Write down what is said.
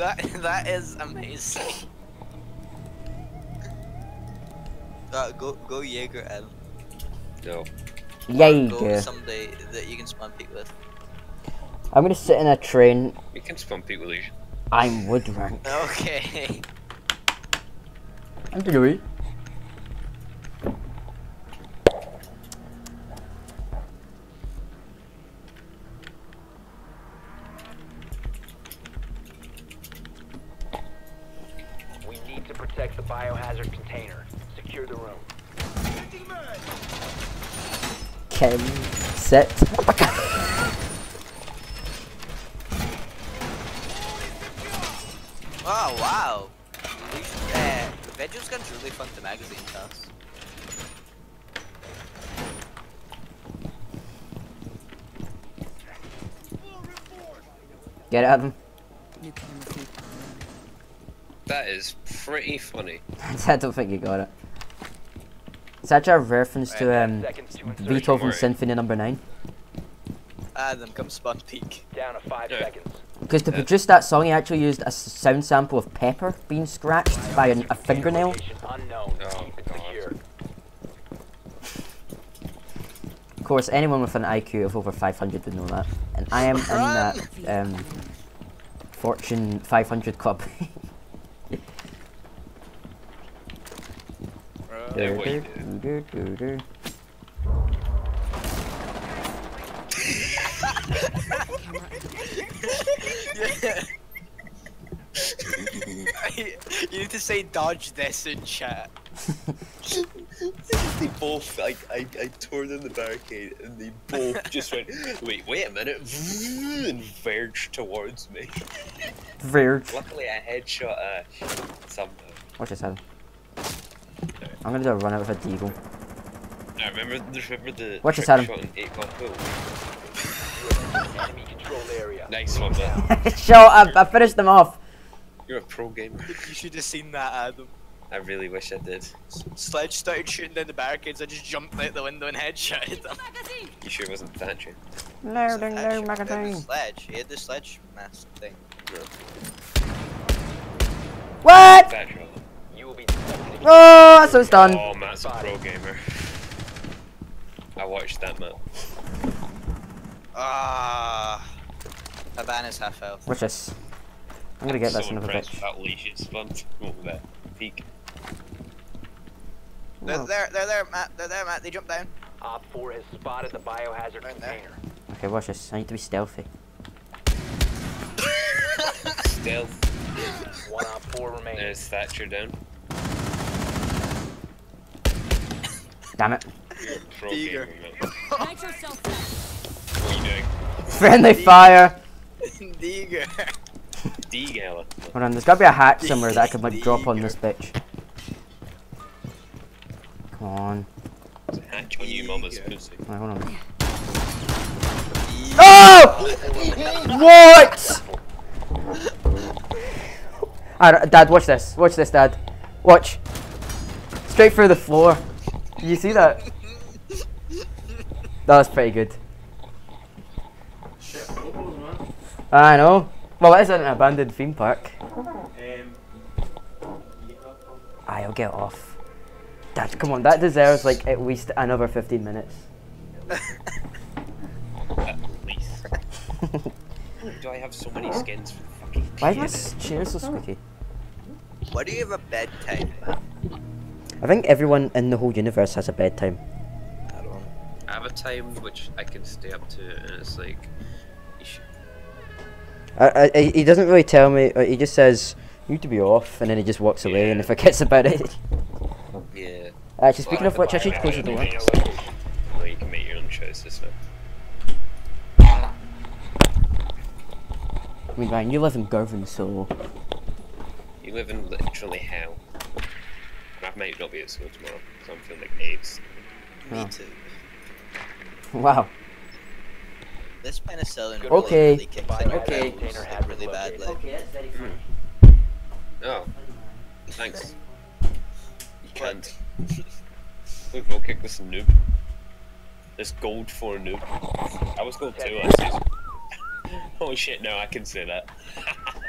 That that is amazing. Uh, go go Jaeger Adam. No. Yay, Go girl. somebody that you can spawn peek with. I'm gonna sit in a train. We can spawn people illusion. I'm wood rank. Okay. I'm doing We need to the biohazard container. Secure the room. Kim. Sit. Oh wow. We should, uh, Vigil's gun's really fun to magazine toss. Get at them. That is pretty funny. I don't think you got it. It's actually a reference to Ten um, seconds to insertion. Symphony Number Nine. Adam, come spawn peek. Down to five Yeah. seconds. Because to Yeah. produce that song, he actually used a sound sample of pepper being scratched by an, a fingernail. Unknown. Oh, God. Of course, anyone with an IQ of over 500 would know that. And I am in that um, Fortune 500 club. Yeah, what you yeah. need to say dodge this in chat. they both, like, I, I tore down the barricade and they both just went, wait, wait a minute, and verged towards me. Verge. Luckily, I headshot uh, some. Watch this head. I'm gonna do a run out with a deagle. I remember, remember the Watch this, trick Adam. shot in 8 ball pool. Enemy controlled area. Nice one, man. Shut up! I finished them off. You're a pro gamer. You should have seen that, Adam. I really wish I did. Sledge started shooting down the barricades. I just jumped out the window and headshotted them. You sure it wasn't Thatcher? No, no, no, Actually, magazine. Sledge. He had the sledge mask thing. What? Thatcher. Oh, that's so done. Oh, Matt's a pro gamer. I watched that, Matt. Ah. Hibana's half health. Watch this. I'm gonna get so this son of a bitch. that leash it's fun. Oh, that peak. They're Oh. there, they're there, Matt. They're there, Matt. They jump down. Op 4 has spotted the biohazard Right there. container. Okay, watch this. I need to be stealthy. Stealth. One Op 4 remaining. There's Thatcher down. Damn it. Pro Eager. gamer, Matt. Nitro cell What are you doing? Friendly fire. Digger. D-Gala. Hold on, there's gotta be a hatch somewhere that I could like drop on this bitch. Come on. There's a hatch on you, mama's Eager. pussy. Wait, hold on. Oh! What? Alright, Dad, watch this. Watch this, Dad. Watch. Straight through the floor. Did you see that? That was pretty good. I know. Well, it is an abandoned theme park. Aye, I'll get off. Dad, come on, that deserves like at least another 15 minutes. At least. Do I have so many skins for the fucking Why is my chair so squeaky? Why do you have a bedtime? I think everyone in the whole universe has a bedtime. I don't. I have a time which I can stay up to, and it's like, you I, I, he doesn't really tell me. uh, He just says you need to be off, and then he just walks away and Yeah. forgets about it. yeah. Actually, speaking of which, I should close the door. No, you can make your own choices now. I mean, Ryan, you live in Girvan, so You live in literally hell. And I might not be at school tomorrow, because I'm feeling like AIDS. Me Oh. too. wow. This penicillin really, Okay. really kicked in your Okay. bones, like, really badly. that's very Oh, thanks. You can't. Look, we'll kick this noob. This gold for a noob. I was gold too last season. Holy shit, no, I can say that.